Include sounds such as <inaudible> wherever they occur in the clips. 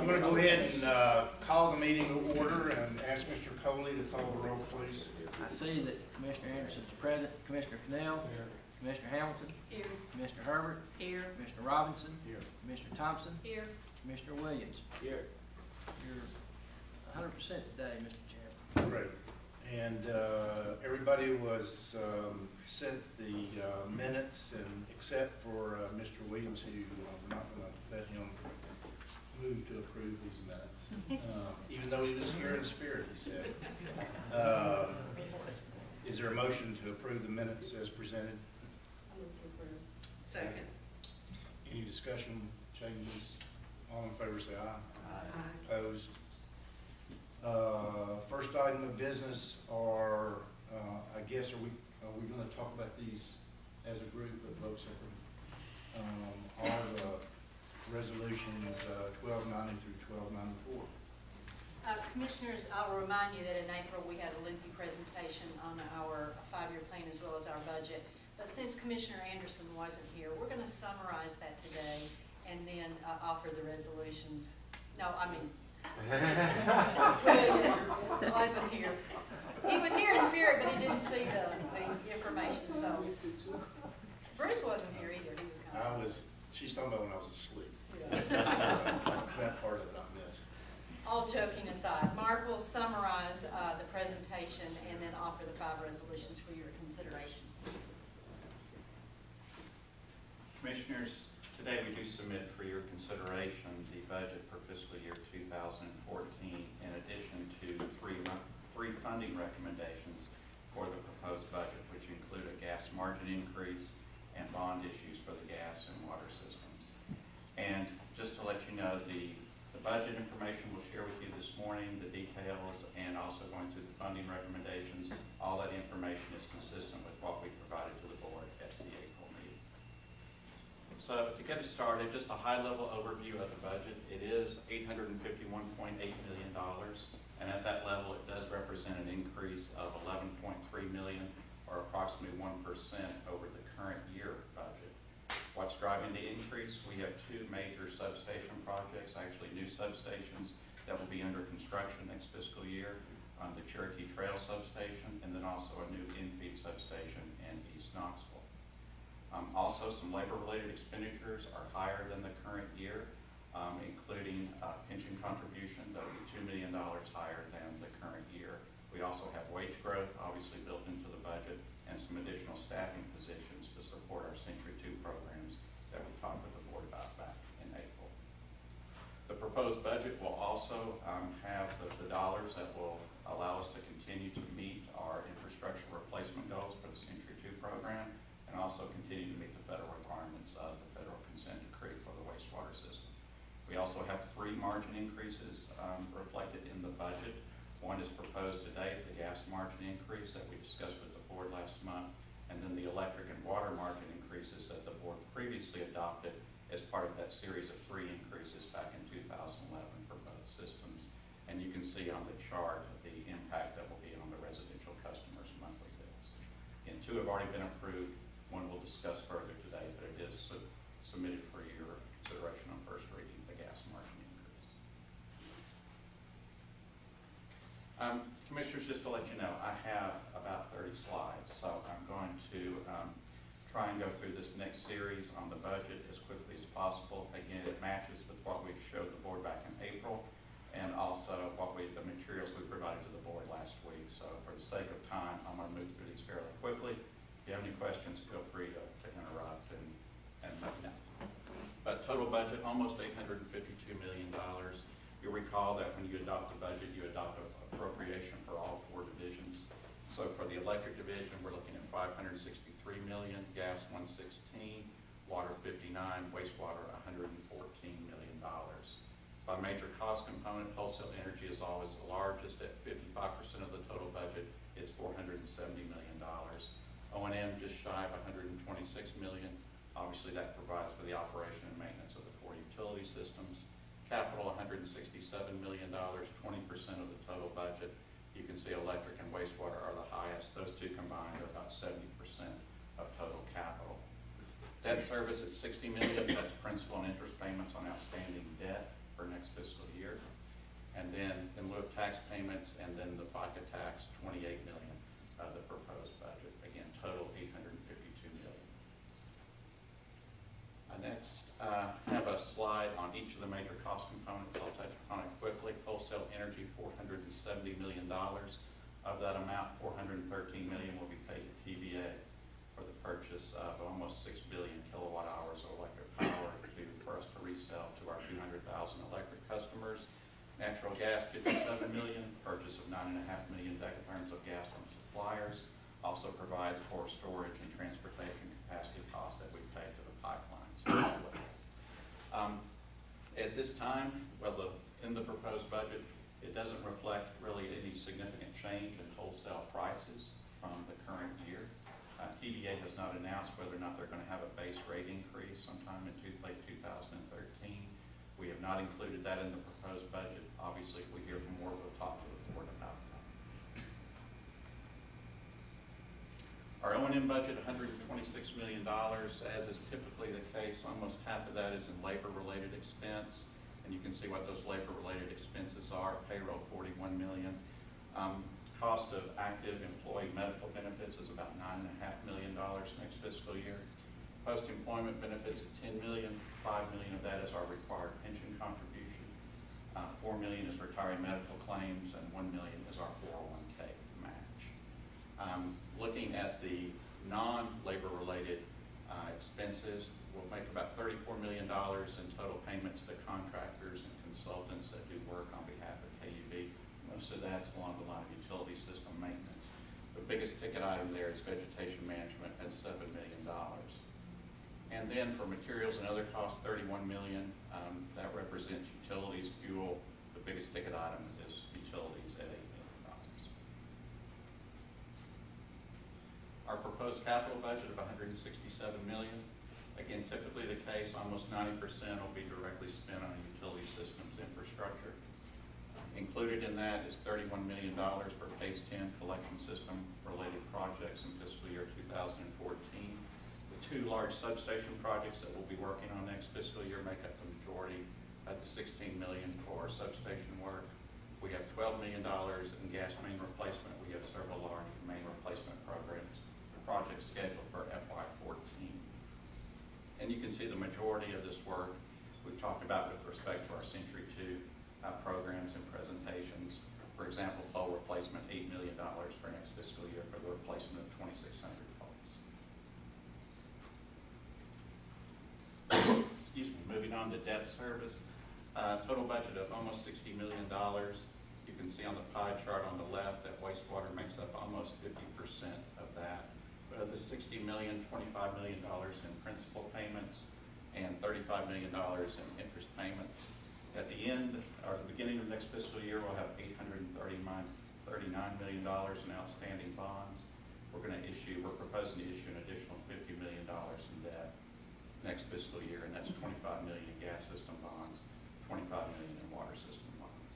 I'm gonna go ahead and, uh, call the meeting to order and ask Mr. Coley to call the roll, please. I see that Commissioner Anderson's present, Commissioner Cannell, Commissioner Hamilton, Here. Commissioner Herbert, Here. Commissioner Robinson, Here. Commissioner Thompson, Here. Commissioner Williams. Here. You're hundred percent today, Mr. Chairman. Great. And, uh, everybody was, um, sent the, uh, minutes and, except for, uh, Mr. Williams, who, uh, we're not gonna let him move to approve these minutes. <laughs> Uh, Even though he was here in spirit, he said. Um, Is there a motion to approve the minutes as presented? I move to approve. Second. Any discussion, changes? All in favor, say aye. Aye. Opposed? Uh, First item of business are, uh, I guess, are we, are we gonna talk about these as a group or vote separately? Um, All the resolutions, uh, twelve ninety through twelve ninety-four. Uh, Commissioners, I'll remind you that in April, we had a lengthy presentation on our five-year plan as well as our budget. But since Commissioner Anderson wasn't here, we're going to summarize that today and then uh, offer the resolutions. No, I mean, Williams <laughs> wasn't here. He was here in spirit, but he didn't see the, the information, so. Bruce wasn't here either, he was I was, she's talking about when I was asleep. Yeah. That part of it I missed. All joking aside, Mark will summarize uh, the presentation and then offer the five resolutions for your consideration. Commissioners, today we do submit for your consideration the budget for fiscal year 2014 in addition to three, three funding recommendations for the proposed budget, which include a gas margin increase and bond issues for the gas and water systems. And just to let you know, the, the budget information we'll share with you this morning, the details, and also going through the funding recommendations, all that information is consistent with what we provided to the board at the April meeting. So to get us started, just a high-level overview of the budget. It is $851.8 million, and at that level, it does represent an increase of 11.3 million, or approximately 1% over the current. What's driving the increase? We have two major substation projects, actually new substations, that will be under construction next fiscal year, um, the Cherokee Trail Substation, and then also a new in-feed substation in East Knoxville. Um, Also, some labor-related expenditures are higher than the current year, um, including uh, pension contribution that will be $2 million higher than the current year. We also have wage growth, obviously built into the budget, and some additional staffing positions to support our Century Two programs that we talked with the board about back in April. The proposed budget will also um, have the- the dollars that will allow us to continue to meet our infrastructure replacement goals for the Century Two program, and also continue to meet the federal requirements of the federal consent decree for the wastewater system. We also have three margin increases um, reflected in the budget. One is proposed today, the gas margin increase that we discussed with the board last month, and then the electric and water margin increases that the board previously adopted as part of that series of three increases back in 2011 for both systems. And you can see on the chart the impact that will be on the residential customers' monthly bills. And two have already been approved, one we'll discuss further today, but it is su- submitted for your consideration on first reading, the gas margin increase. Um, Commissioners, just to let you know, I have about 30 slides, so I'm going to um, try and go through this next series on the budget as quickly as possible. Again, it matches with what we showed the board back in April, and also what we, the materials we provided to the board last week. So for the sake of time, I'm going to move through these fairly quickly. If you have any questions, feel free to to interrupt and, and let me. But total budget, almost $852 million. You'll recall that when you adopt a budget, you adopt a appropriation for all four divisions. So for the electric division, we're looking at 563 million, gas 116, water 59, wastewater 114 million dollars. By major cost component, wholesale energy is always the largest at 55% of the total budget. It's 470 million dollars. O and M just shy of 126 million. Obviously, that provides for the operation and maintenance of the four utility systems. Capital, $167 million, 20% of the total budget. You can see electric and wastewater are the highest. Those two combined are about 70% of total capital. Debt service at 60 million, that's principal and interest payments on outstanding debt for next fiscal year. And then in lieu of tax payments, and then the FICA tax, twenty-eight million, uh, the proposed budget. Again, total eight hundred and fifty-two million. I next uh, have a slide on each of the major cost components. I'll touch upon it quickly. Wholesale energy, four hundred and seventy million dollars. Of that amount, four hundred and thirteen million will be paid to TVA for the purchase of almost six billion kilowatt hours of electric power to, for us to resell to our two hundred thousand electric customers. Natural gas, fifty-seven million, purchase of nine and a half million decatherms of gas from suppliers. Also provides for storage and transportation capacity costs that we pay to the pipelines. Um, At this time, well, the, in the proposed budget, it doesn't reflect really any significant change in wholesale prices from the current year. Uh, has not announced whether or not they're going to have a base rate increase sometime in two- late 2013. We have not included that in the proposed budget. Obviously, if we hear from more, we'll talk to the board about that. Our O and M budget, $126 million, as is typically the case, almost half of that is in labor-related expense. And you can see what those labor-related expenses are. Payroll, 41 million. Um, Cost of active employee medical benefits is about nine and a half million dollars next fiscal year. Post-employment benefits of 10 million, 5 million of that is our required pension contribution. Uh, 4 million is retiree medical claims, and 1 million is our 401K match. Um, Looking at the non-labor related uh, expenses, we'll make about $34 million in total payments to contractors and consultants that do work on behalf of KUB. Most of that's along the line of utility system maintenance. The biggest ticket item there is vegetation management at $7 million. And then for materials and other costs, 31 million, um, that represents utilities, fuel. The biggest ticket item is utilities at $8 million. Our proposed capital budget of 167 million, again, typically the case, almost 90% will be directly spent on utility systems infrastructure. Included in that is $31 million for PACE 10 collection system related projects in fiscal year 2014. The two large substation projects that we'll be working on next fiscal year make up the majority at the 16 million for substation work. We have $12 million in gas main replacement. We have several large main replacement programs, projects scheduled for FY '14. And you can see the majority of this work we've talked about with respect to our Century Two uh, programs and presentations. For example, pole replacement, $8 million for next fiscal year for the replacement of 2,600 poles. <coughs> Excuse me, moving on to debt service. Uh, Total budget of almost $60 million. You can see on the pie chart on the left that wastewater makes up almost 50% of that. But of the $60 million, $25 million in principal payments and $35 million in interest payments. At the end, or the beginning of next fiscal year, we'll have $839 million in outstanding bonds. We're going to issue, we're proposing to issue an additional $50 million in debt next fiscal year, and that's 25 million in gas system bonds, 25 million in water system bonds.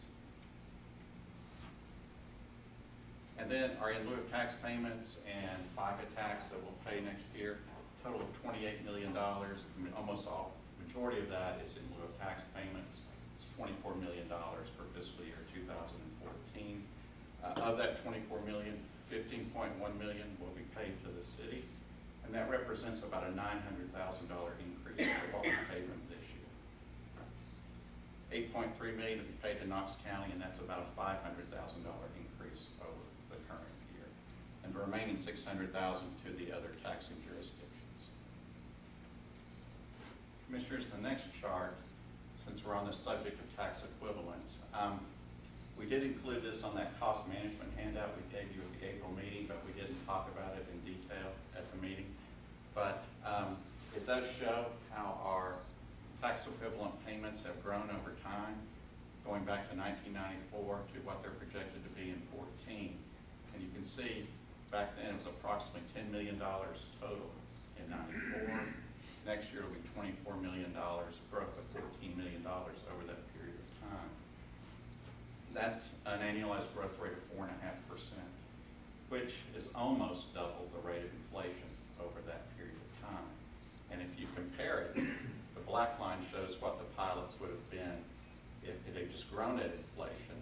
And then our in lieu of tax payments and FICA tax that we'll pay next year, total of $28 million. Almost all, majority of that is in lieu of tax payments. It's $24 million for fiscal year 2014. Uh, Of that $24 million, $15.1 million will be paid to the city, and that represents about a $900,000 increase over what we paid this year. 8.3 million to be paid to Knox County, and that's about a $500,000 increase over the current year. And the remaining 600,000 to the other taxing jurisdictions. Commissioners, the next chart, since we're on the subject of tax equivalents, um, we did include this on that cost management handout we gave you at the April meeting, but we didn't talk about it in detail at the meeting. But um, it does show how our tax equivalent payments have grown over time, going back to 1994 to what they're projected to be in 14. And you can see, back then, it was approximately $10 million total in 94. Next year, it'll be $24 million, growth of $14 million over that period of time. That's an annualized growth rate of four and a half percent, which is almost double the rate of inflation over that period of time. And if you compare it, the black line shows what the pilots would have been if they'd just grown at inflation,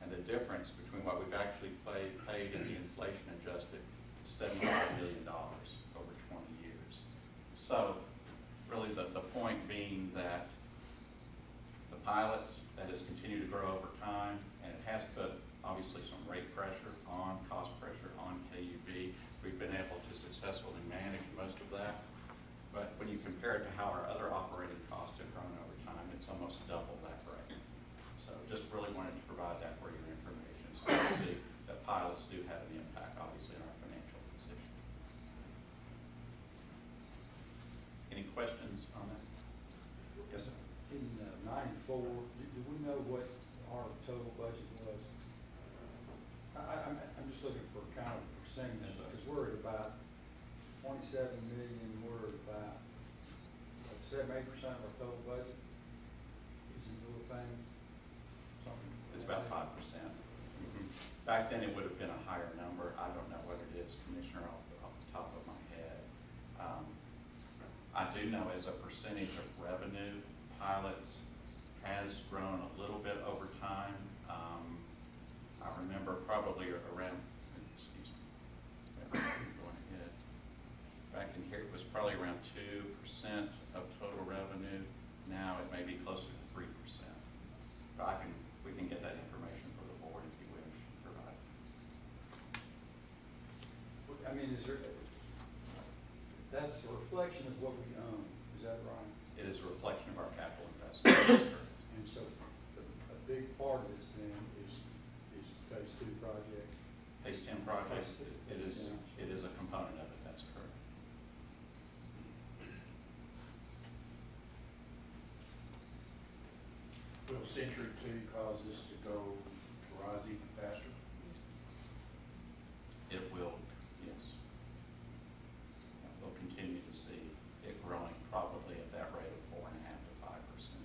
and the difference between what we've actually paid, paid and the inflation adjusted is seventy-five million dollars over twenty years. So, really, the, the point being that the pilots, that has continued to grow over time, and it has put, obviously, some rate pressure on, cost pressure on KUB. We've been able to successfully manage most of that, but when you compare it to how our other operating costs have grown over time, it's almost double that rate. So just really wanted to provide that for your information, so you can see that pilots do have an impact, obviously, on our financial position. Any questions on that? Yes, sir. In uh, ninety-four, do, do we know what our total budget was? I, I'm, I'm just looking for kind of a percentage, because we're at about twenty-seven million, we're at about, seven, eight percent of our total budget? Is it little thing? Something? It's about five percent. Back then, it would have been a higher number. I don't know what it is, Commissioner, off the, off the top of my head. Um, I do know as a percentage of revenue, pilots has grown a little bit over time. Um, I remember probably around, excuse me, going ahead. Back in here, it was probably around two percent of total revenue. Now it may be closer to three percent. But I can, we can get that information for the board if you wish, provide. I mean, is there, that's a reflection of what we own, is that right? It is a reflection of our capital investment. <coughs> And so, a, a big part of this then is, is phase two project. PACE ten project, it is, it is a component of it, that's correct. Will Century Two cause this to go, to rise even faster? It will, yes. We'll continue to see it growing probably at that rate of four and a half to five percent.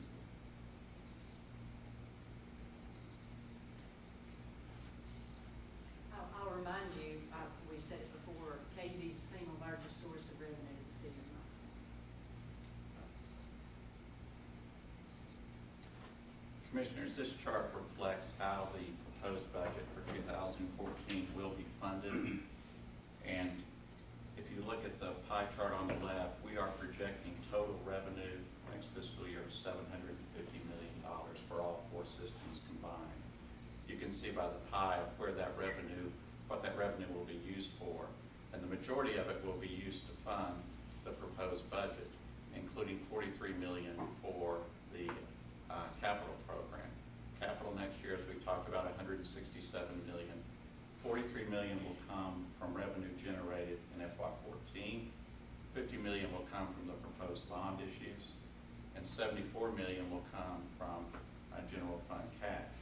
I'll, I'll remind you, I, we've said it before, KUB is the single largest source of revenue to the city of Knoxville. Commissioners, this chart reflects how the proposed budget for 2014 will be funded. And if you look at the pie chart on the left, we are projecting total revenue next fiscal year of $750 million for all four systems combined. You can see by the pie of where that revenue, what that revenue will be used for. And the majority of it will be used to fund the proposed budget, including 43 million for the uh, capital program. Capital next year, as we talked about, 167 million. 43 million will come from revenue generated in FY '14. 50 million will come from the proposed bond issues, and 74 million will come from uh, general fund cash.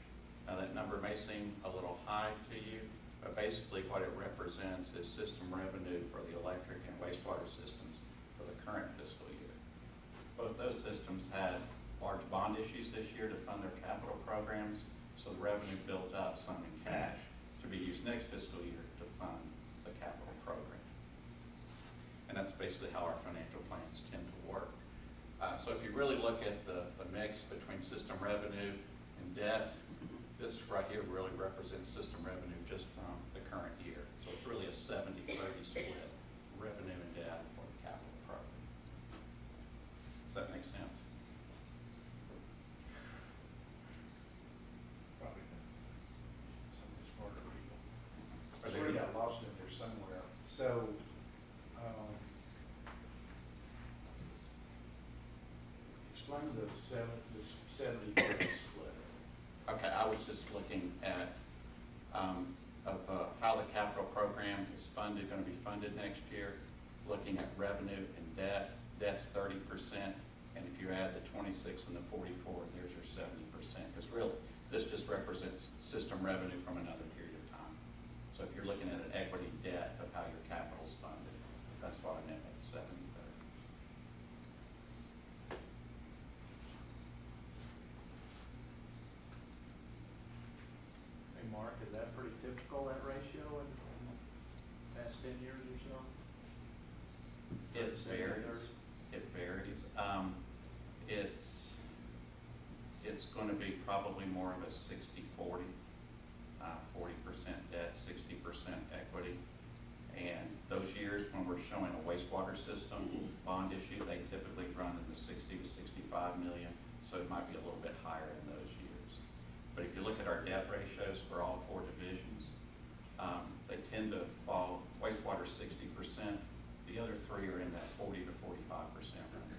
Now, that number may seem a little high to you, but basically what it represents is system revenue for the electric and wastewater systems for the current fiscal year. Both those systems had large bond issues this year to fund their capital programs, so the revenue built up some in cash to be used next fiscal year to fund the capital program. And that's basically how our financial plans tend to work. Uh, so if you really look at the, the mix between system revenue and debt, this right here really represents system revenue just from the current year. So it's really a 70-30 split, revenue and debt for the capital program. Does that make sense? Probably some of the smarter people. Are I they sort of got lost in there somewhere. So, um, explain the seven, thirty <coughs> split. Okay, I was just looking at, um, of, uh, how the capital program is funded, gonna be funded next year, looking at revenue and debt. Debt's thirty percent, and if you add the twenty-six and the forty-four, there's your seventy percent. Because really, this just represents system revenue from another period of time. So if you're looking at an equity debt of how your capital's funded, that's what I meant by seventy thirty. Hey, Mark, is that pretty typical, that ratio in in the past ten years or so? It 70, varies, it varies. Um, it's, going to be probably more of a 60/40, uh, 40% debt, 60% equity. And those years when we're showing a wastewater system bond issue, they typically run in the 60 to 65 million, so it might be a little bit higher in those years. But if you look at our debt ratios for all four divisions, um, they tend to fall, wastewater 60%, the other three are in that 40 to 45% range.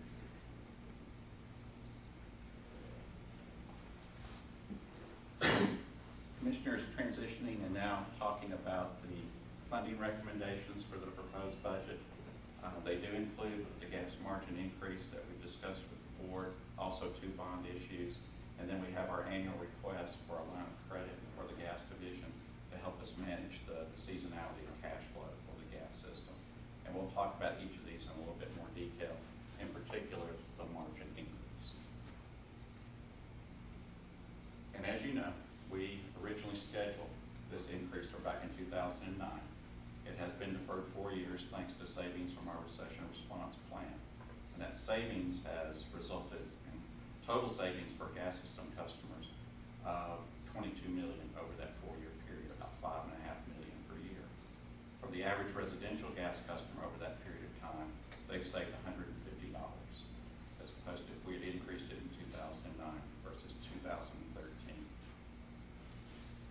Commissioners transitioning and now talking about the funding recommendations for the proposed budget. Uh, They do include the gas margin increase that we discussed with the board, also two bond issues, and then we have our annual request for a line of credit for the gas division to help us manage the seasonality of cash flow for the gas system. And we'll talk about each of these in a little bit more detail, in particular, the margin increase. And as you know, we originally scheduled this increase for back in 2009. It has been deferred four years thanks to savings from our recession response plan. And that savings has resulted in total savings for gas system customers of 22 million over that four-year period, about five and a half million per year. For the average residential gas customer over that period of time, they've saved $150 as opposed to if we had increased it in 2009 versus 2013.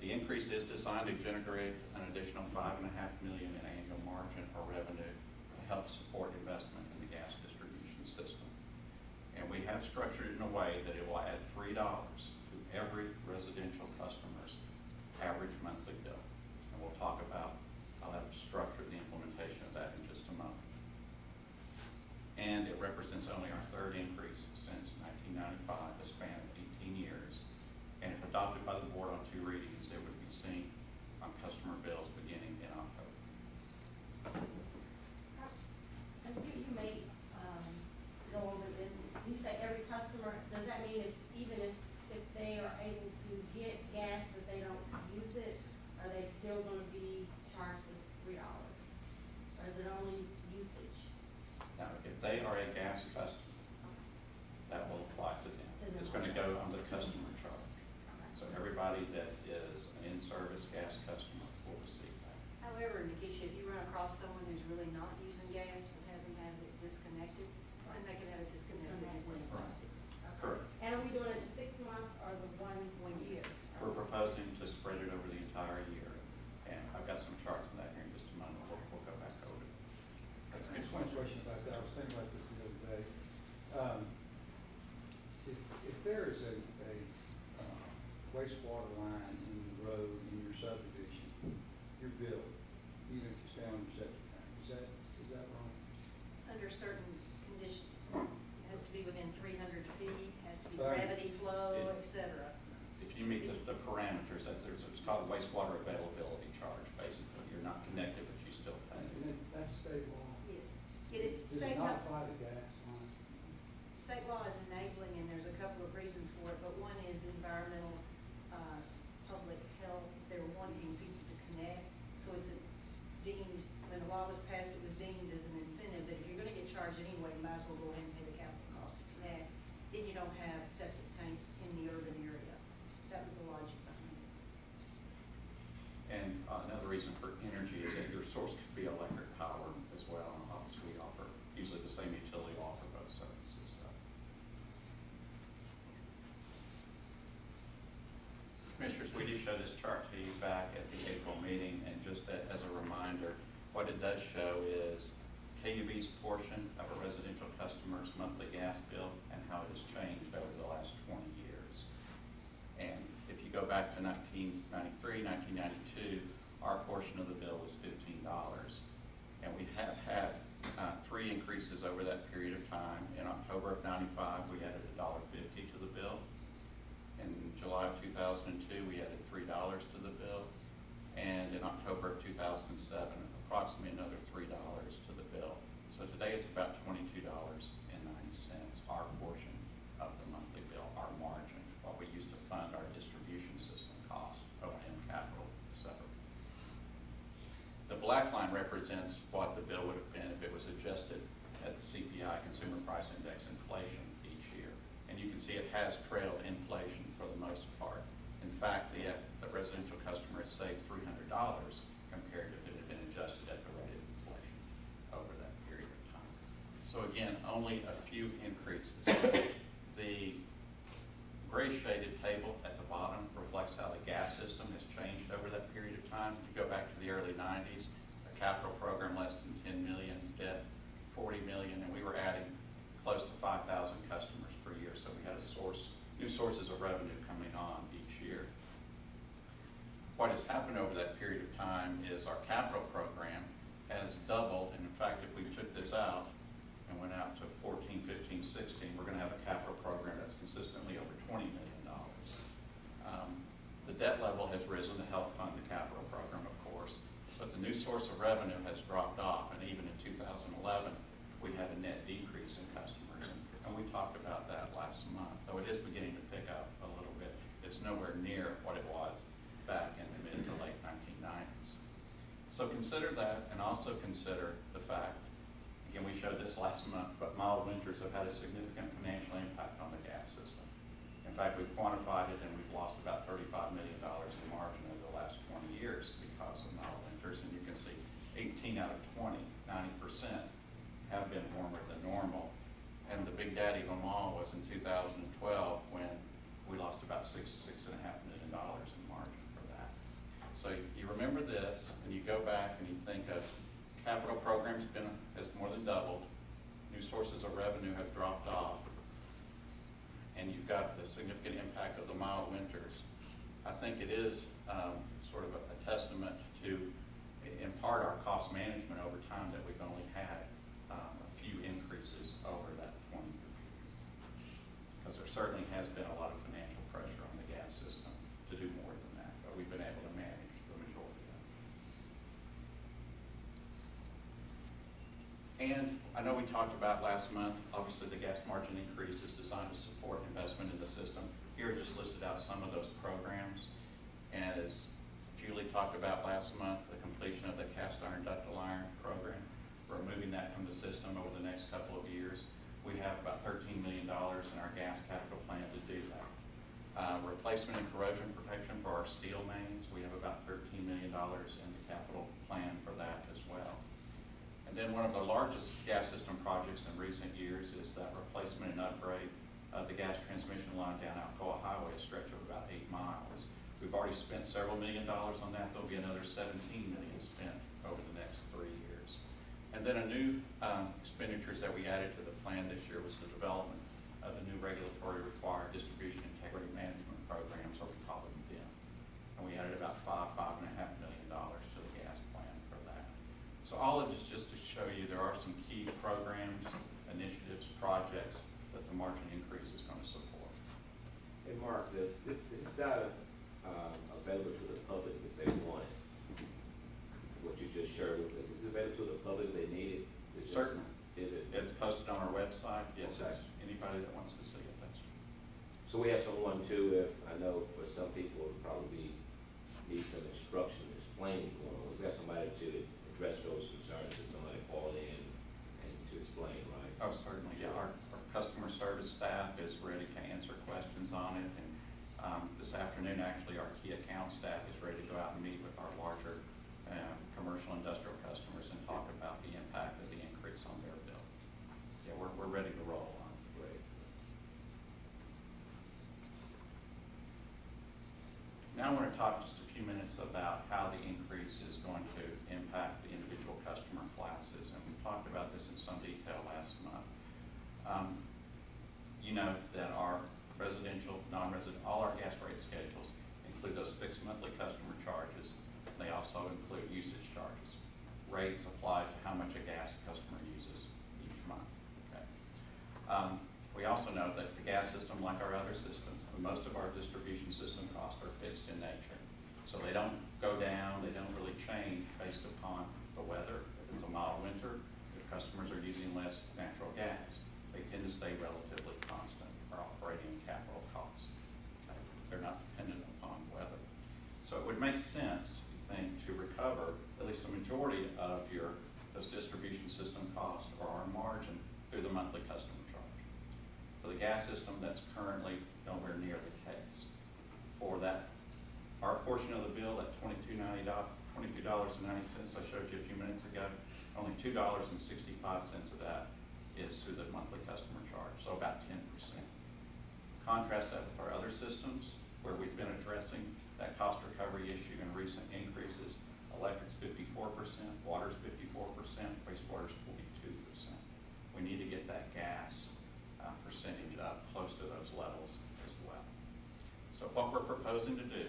The increase is designed to generate an additional five and a half million in annual margin or revenue to help support system. And we have structured it in a way that it will add $3 reason for energy is that your source could be electric power as well. And obviously, we offer, usually the same utility will offer both services. so. Commissioners, we do show this chart to you back at the April meeting, and just as a reminder, what it does show is KUB's portion of a residential customer's monthly gas bill and how it has changed over the last 20 years. And if you go back to 1993, 1992, our portion of the bill was $15. And we have had uh, three increases over that period of time. In October of 95, we added $1.50 to the bill. In July of 2002, we added $3 to the bill. And in October of 2007, approximately another $3 to the bill. So today, it's about $22.90, our portion of the monthly bill, our margin, what we use to fund our distribution system costs, O&M capital, et cetera. The black line represents what the see, it has trailed inflation for the most part. In fact, the, the residential customer has saved $300 compared to if it had been adjusted at the rate of inflation over that period of time. So again, only a few increases. the gray shaded table at the bottom reflects how the gas system has sources of revenue coming on each year. What has happened over that period of time is our capital program has doubled, and in fact, if we took this out and went out to 14, 15, 16, we're gonna have a capital program that's consistently over twenty million dollars. Um, The debt level has risen to help fund the capital program, of course, but the new source of revenue has dropped off, and even in two thousand eleven, we had a net decrease in customers, and- and we talked about that last month, though it is beginning to pick up a little bit. It's nowhere near what it was back in the mid to late nineteen nineties. So consider that, and also consider the fact, again, we showed this last month, but mild winters have had a significant financial impact on the gas system. In fact, we've quantified it, and we've lost about thirty-five million dollars in margin over the last twenty years because of mild winters, and you can see eighteen out of 20, 90 percent have been warmer than normal. And the big daddy of them all was in two thousand and twelve, when we lost about six, six and a half million dollars in margin for that. So you remember this, and you go back and you think of capital program's been, has more than doubled, new sources of revenue have dropped off, and you've got the significant impact of the mild winters. I think it is um, sort of a a testament to, in part, our cost management over time, that we've only had um, a few increases over that 20-year period. Because there certainly has been a lot of financial pressure on the gas system to do more than that, but we've been able to manage the majority of it. And I know we talked about last month, obviously the gas margin increase is designed to support investment in the system. Here just listed out some of those programs. And as Julie talked about last month, the completion of the cast iron ductile iron program, we're moving that from the system over the next couple of years. We have about thirteen million dollars in our gas capital plan to do that. Uh, replacement and corrosion protection for our steel mains, we have about thirteen million dollars in the capital plan for that as well. One of the largest gas system projects in recent years is that replacement and upgrade of the gas transmission line down Alcoa Highway, a stretch of about eight miles. We've already spent several million dollars on that. There'll be another seventeen million spent over the next three years. And then a new um, expenditures that we added to the plan this year was the development of the new regulatory required distribution integrity management programs, or we call them DIM. And we added about five, five and a half million dollars to the gas plan for that. So all of this just to show you there are some key programs, initiatives, projects that the margin increase is going to support. This, this, this data, um, available to the public if they want it? What you just shared with us, is it available to the public if they need it? Is it- Certainly. Is it? It's posted on our website, yes, Okay. it's anybody that wants to see it, that's, So we have someone too, if, I know for some people it'll probably need some instruction explaining going on. We've got somebody to address those concerns, if somebody call in and to explain, right? oh, certainly, yeah, our, our customer service staff is ready to answer questions on it, and, um, this afternoon, actually, our key account staff is ready to go out and meet with our larger, um, commercial industrial customers and talk about the impact of the increase on their bill. Yeah, we're, we're ready to roll on. Great. Now I want to talk just a few minutes about how the increase is going to impact the individual customer classes, and we talked about this in some detail last month. Um, You know that our residential, non-resident, all our gas rate schedules include those fixed monthly customer charges. They also include usage charges, rates applied to how much a gas customer uses each month, okay? Um, We also know that the gas system, like our other systems, most of our distribution system costs are fixed in nature. So they don't go down, they don't really change based upon the weather. If it's a mild winter, if customers are using less natural gas, they tend to stay relatively constant, our operating and capital costs. Okay? They're not dependent upon weather. So it would make sense, you think, to recover at least a majority of your, those distribution system costs or our margin through the monthly customer charge. For the gas system, that's currently nowhere near the case. For that, our portion of the bill, and ninety cents I showed you a few minutes ago, only two dollars and sixty-five cents of that is through the monthly customer charge, so about ten percent. Contrast that with our other systems, where we've been addressing that cost recovery issue in recent increases. Electric's fifty-four percent, water's fifty-four percent, wastewater's forty-two percent. We need to get that gas uh, percentage up close to those levels as well. So what we're proposing to do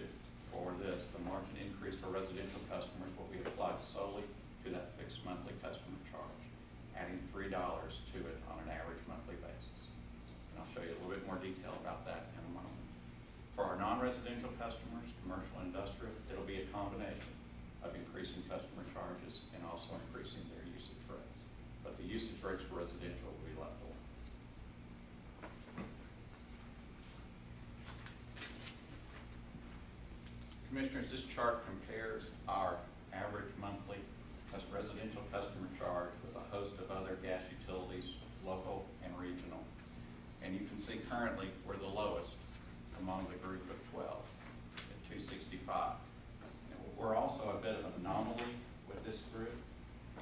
for this, the margin increase for residential customers will be applied solely to that fixed monthly customer charge, adding three dollars to it on an average monthly basis. And I'll show you a little bit more detail about that in a moment. For our non-residential customers, commercial and industrial, it'll be a combination of increasing customer charges and also increasing their usage rates. But the usage rates for residential will be left alone. Commissioners, this chart compares our average monthly residential customer charge with a host of other gas utilities, local and regional. And you can see currently we're the lowest among the group of twelve at two sixty-five. We're also a bit of an anomaly with this group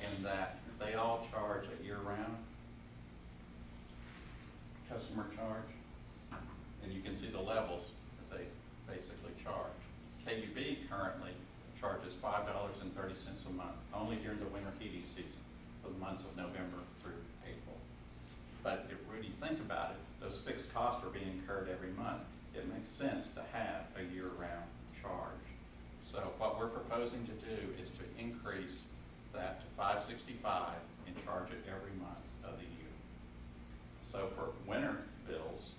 in that they all charge a year-round customer charge. months of November through April. But if when you think about it, those fixed costs are being incurred every month. It makes sense to have a year-round charge. So what we're proposing to do is to increase that to 565 and charge it every month of the year. So for winter bills,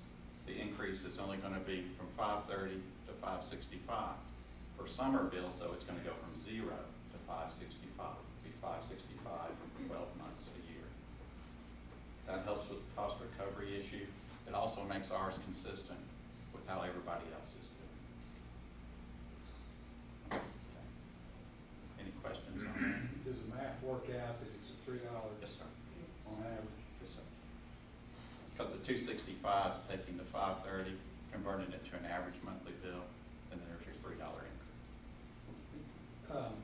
the increase is only going to be from 530 to 565. For summer bills, though, it's going to go from zero to 565. Also makes ours consistent with how everybody else is doing. Okay. Any questions on that? Does the math work out that it's a three dollar Yes, sir. on average? Yes, sir. Because the two sixty-five is taking the five thirty, converting it to an average monthly bill, and then there's your three dollar increase. Um,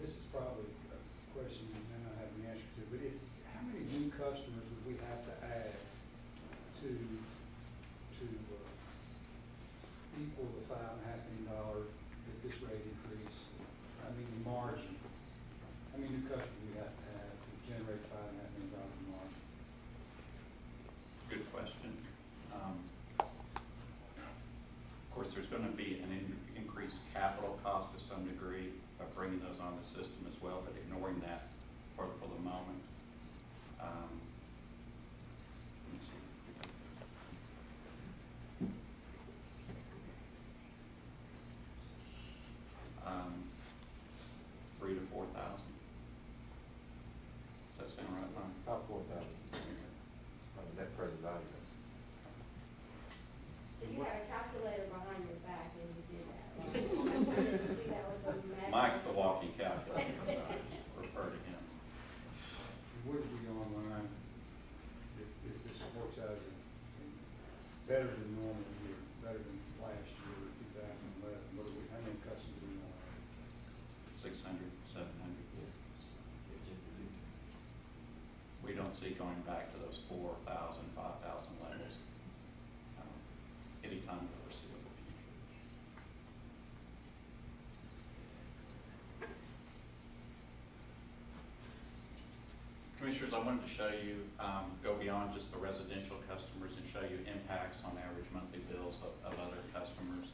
this is probably a question you may not have an answer to, but if, how many new customers would we have to add to, to, uh, equal the five and a half million dollar at this rate increase? I mean, the margin, how many new customers we have to have to generate five and a half million dollars in margin? Good question. Um, Of course, there's going to be an in- increased capital cost to some degree of bringing those on the system as well, but ignoring that for, for the moment. Um, let me see. Um, Three to four thousand. Does that sound right, Ron? About four thousand, on the net present value. So you had a calculator behind your back and you did that, right? See, that was a magic. Mike's the walking calculator, so I just refer to him. Would we go online if, if this works out as a, better than normal year, better than last year, two thousand eleven, what do we, how many customers do we want? Six hundred, seven hundred. We don't see going back to those four thousand, five thousand levels um, anytime in the foreseeable future. Commissioners, I wanted to show you, um, go beyond just the residential customers and show you impacts on average monthly bills of, of other customers.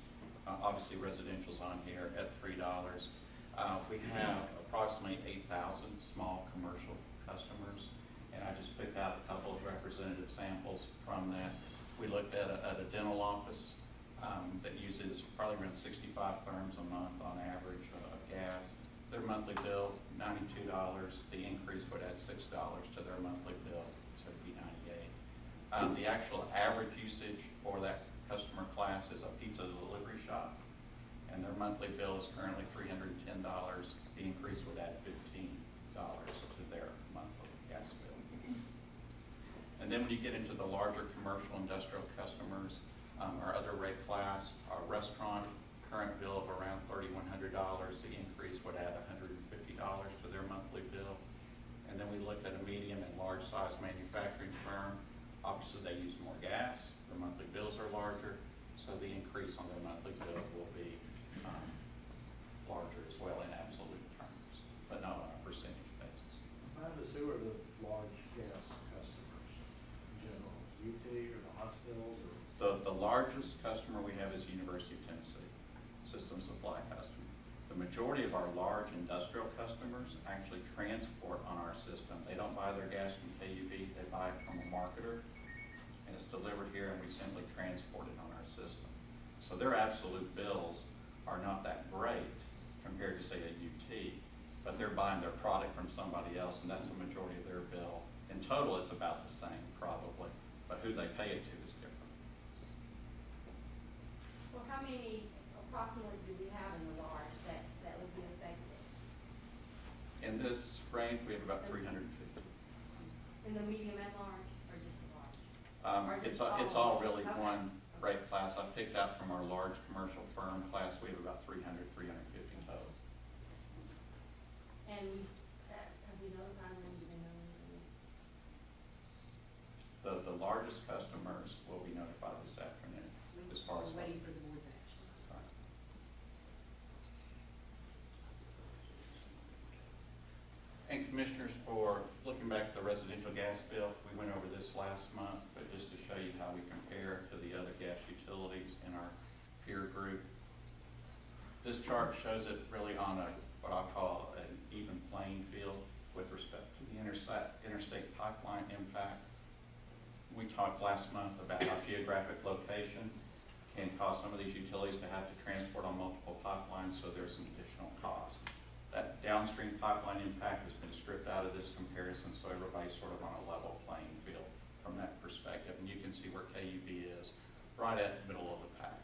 Uh, obviously, residential's on here at three dollars. Uh, we have approximately eight thousand small commercial customers, and I just picked out a couple of representative samples from that. We looked at a, at a dental office, um, that uses probably around sixty-five therms a month on average uh, of gas. Their monthly bill, ninety-two dollars, the increase would add six dollars to their monthly bill, so it'd be ninety-eight. Um, the actual average usage for that customer class is a pizza delivery shop, and their monthly bill is currently three hundred and ten dollars. The increase would add fifteen dollars to their monthly gas bill. And then when you get into the larger commercial industrial customers, um, our other rate class, our restaurant, current bill of around thirty-one hundred dollars, the increase would add hundred and fifty dollars to their monthly bill. And then we looked at a medium and large size manufacturing firm, obviously they use more gas, their monthly bills are larger, so the increase on their monthly bill will be, um, larger as well in absolute terms, but not on a percentage basis. Amanda, who are the large gas customers in general? UT or the hospitals or? The, the largest customer we have is University of Tennessee, system supply customer. The majority of our large industrial customers actually transport on our system. They don't buy their gas from it's delivered here, and we simply transport it on our system. So their absolute bills are not that great compared to, say, a UT, but they're buying their product from somebody else, and that's the majority of their bill. In total, it's about the same, probably, but who they pay it to is different. So how many approximately do we have in the large that, that would be affected? In this range, we have about three hundred and fifty. In the medium and large, or just the large? Um, it's, just all- it's all? all really Okay. one rate class. I picked out from our large commercial firm class, we have about 300, 350 total. And that, have we notified them, do they know? The, the largest customers will be notified this afternoon as far as. We're waiting for the board's action. Right. And commissioners, for looking back at the residential gas bill, we went over this last month, you how we compare to the other gas utilities in our peer group. This chart shows it really on a, what I'll call an even playing field with respect to the interstate, pipeline impact. We talked last month about how geographic location can cause some of these utilities to have to transport on multiple pipelines, so there's some additional cost. That downstream pipeline impact has been stripped out of this comparison, so everybody's sort of on a level playing field from that perspective. See where KUB is, right at the middle of the pack.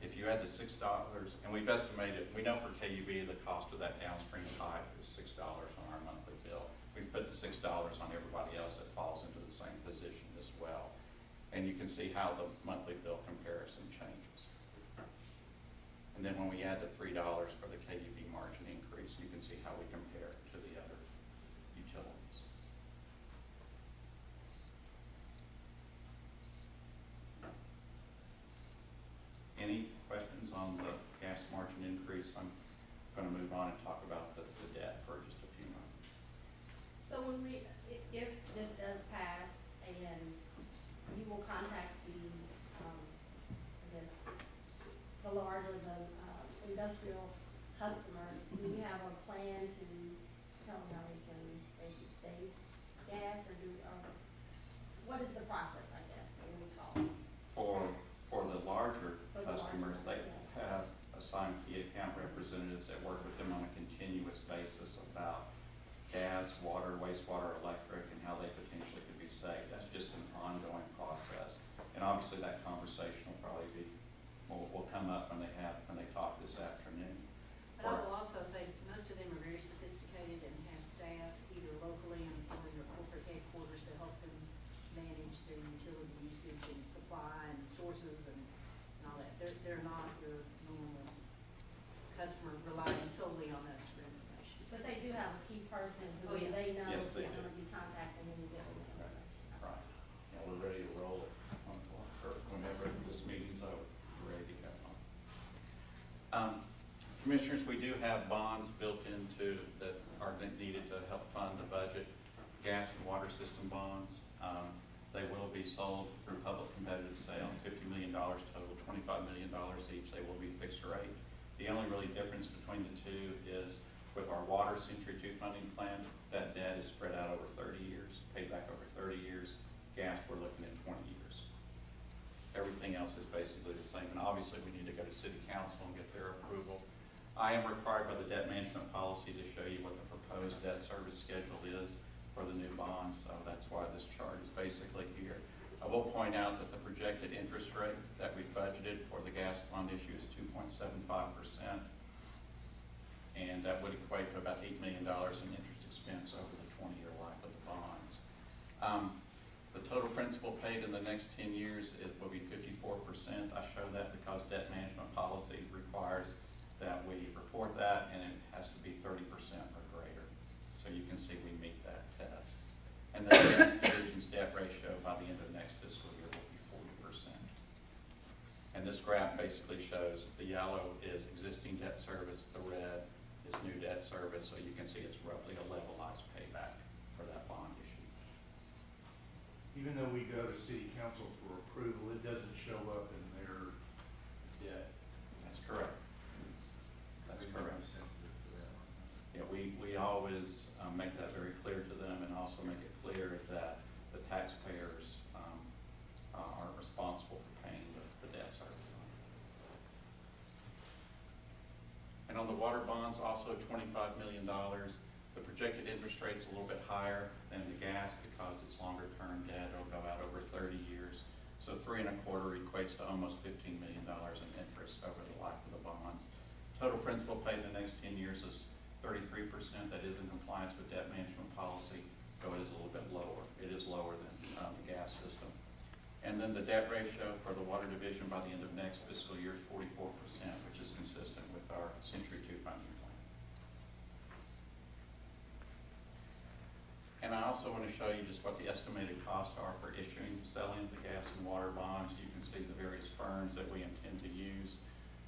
If you add the six dollars, and we've estimated, we know for KUB, the cost of that downstream pipe is six dollars on our monthly bill. We've put the six dollars on everybody else that falls into the same position as well. And you can see how the monthly bill comparison changes. And then when we add the three dollars for the KUB margin increase, you can see how we compare to the other utilities. Any questions on the gas margin increase? I'm going to move on and talk about the, the debt for just a few moments. So when we, i- if this does pass, and you will contact the, um, I guess, the larger, the, uh, industrial customers, do you have a plan to tell them how they can basically save gas, or do, or, what is the process, I guess, that we call? For, for the larger For the larger customers, they ones, have assigned key account representatives that work with them on a continuous basis about gas, water, wastewater, electric, and how they potentially could be saved. That's just an ongoing process. And obviously, that conversation will probably be, will, will come up when they have, when they talk this afternoon. But I will also say, most of them are very sophisticated and have staff either locally and or in their corporate headquarters to help them manage their utility usage and supply and sources and and all that. They're, they're not your normal customer relying solely on us for information. But they do have a key person Oh, who yeah. They know Yes, they do. gonna be contacting them and them Right. And we're ready to roll it on, or whenever this meeting's over, we're ready to go on. Um, Commissioners, we do have bonds built into, that are needed to help fund the budget, gas and water system bonds. Um, They will be sold through public competitive sale, fifty million dollars total, twenty-five million dollars each. They will be fixed rate. The only really difference between the two is with our water Century Two funding plan, that debt is spread out over thirty years, paid back over thirty years. Gas, we're looking at twenty years. Everything else is basically the same, and obviously, we need to go to city council and get their approval. I am required by the debt management policy to show you what the proposed debt service schedule is for the new bonds, so that's why this chart is basically here. I will point out that the projected interest rate that we budgeted for the gas bond issue is two point seven five percent. And that would equate to about eight million dollars in interest expense over the twenty-year life of the bonds. Um, the total principal paid in the next ten years, it will be fifty-four percent. I show that because debt support that, and it has to be 30% or greater. So you can see we meet that test. And the institution's debt ratio by the end of next fiscal year will be 40%. And this graph basically shows the yellow is existing debt service, the red is new debt service, so you can see it's roughly a levelized payback for that bond issue. Even though we go to city council for approval, it doesn't show up in water bonds, also twenty-five million dollars. The projected interest rate's a little bit higher than the gas because it's longer-term debt, it'll go out over thirty years. So three and a quarter equates to almost fifteen million dollars in interest over the life of the bonds. Total principal paid in the next ten years is thirty-three percent, that is in compliance with debt management policy, though it is a little bit lower. It is lower than, um, the gas system. And then the debt ratio for the water division by the end of next fiscal year is forty-four percent, which is consistent with our Century Two funding plan. And I also want to show you just what the estimated costs are for issuing, selling the gas and water bonds. You can see the various firms that we intend to use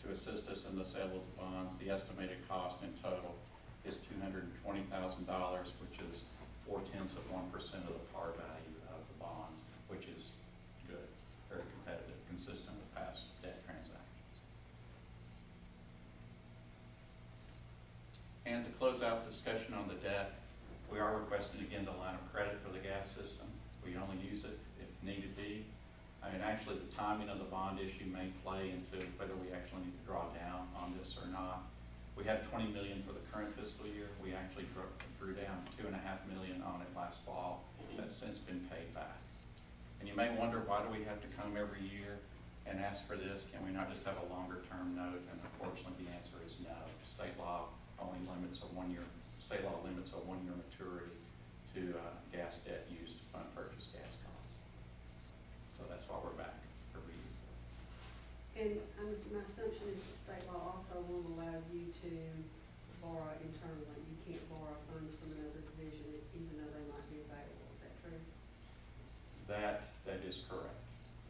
to assist us in the sale of the bonds. The estimated cost in total is two hundred and twenty thousand dollars, which is four tenths of one percent of the par value of the bonds, which is good, very competitive, consistent with past debt transactions. And to close out discussion on the debt, we are requesting again the line of credit for the gas system. We only use it if needed be. I mean, actually, the timing of the bond issue may play into whether we actually need to draw down on this or not. We have twenty million for the current fiscal year. We actually drew, down two and a half million on it last fall. That's since been paid back. And you may wonder, why do we have to come every year and ask for this? Can we not just have a longer-term note? And unfortunately, the answer is no. State law only limits a one-year, state law limits a one-year maturity to uh, gas debt used to fund purchase gas costs. So that's why we're back for reading. And um, my assumption is the state law also won't allow you to borrow internally. You can't borrow funds from another division, even though they might be available. Is that true? That, that is correct.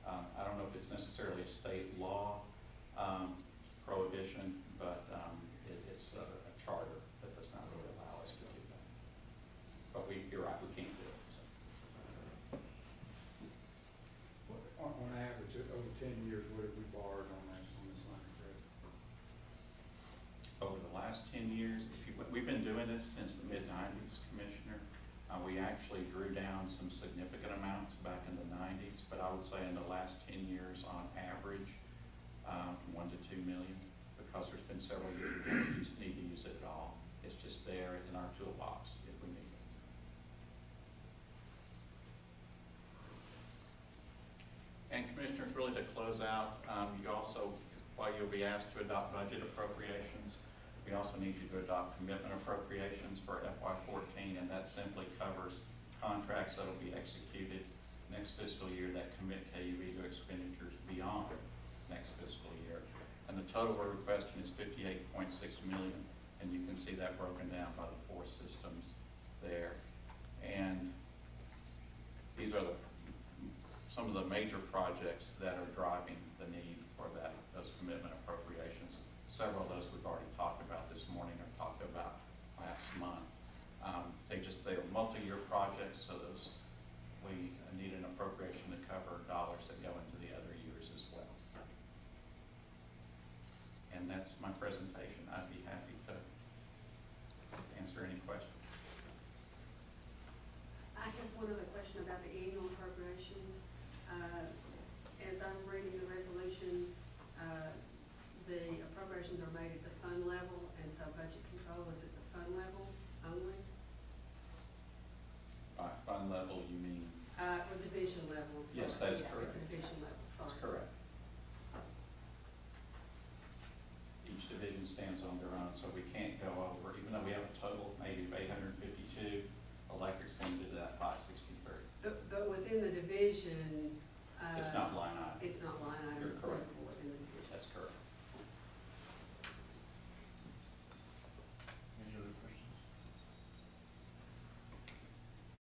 Um, I don't know if it's necessarily a state law um, prohibition, but um, it, it's a a charter that does not really allow us to do that. But we, you're right, we can't do it. so. On, on average, over ten years, what have we borrowed on this, on this line of credit? over the last ten years, if you, we've been doing this since the mid-nineties, Commissioner. Uh, we actually drew down some significant amounts back in the nineties, but I would say in the last ten years, on average, um, one to two million, because there's been several years we don't need to use it at all. It's just there in our toolbox if we need it. And Commissioners, really to close out, um, you also, while you'll be asked to adopt budget appropriations, we also need you to adopt commitment appropriations for FY fourteen, and that simply covers contracts that'll be executed next fiscal year that commit KUB to expenditures beyond next fiscal year. And the total we're requesting is fifty-eight point six million, and you can see that broken down by the four systems there. And these are the, some of the major projects that are driving the need for that, those commitment appropriations. Several of those we've already talked about this morning or talked about last month. Um, they just, they are multi-year projects, so those, we need an appropriation to cover dollars that go into the other years as well. And that's my presentation. I'd be happy to answer any questions. I have one other question about the annual appropriations. Uh, As I'm reading the resolution, uh, the appropriations are made at the fund level, and so budget control is at the fund level only, By fund level, you mean, uh, or division level. I'm Yes, that is Yeah, correct. Division level, sorry. that's correct. Each division stands on their own, so we can't